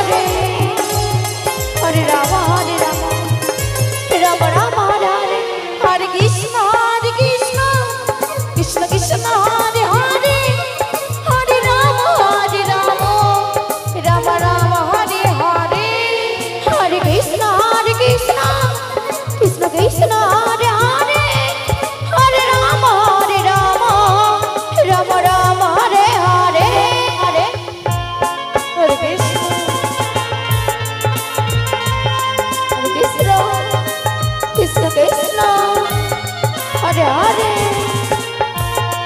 अरे अरे राम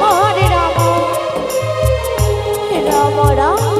রাম রাম। রাম রাম।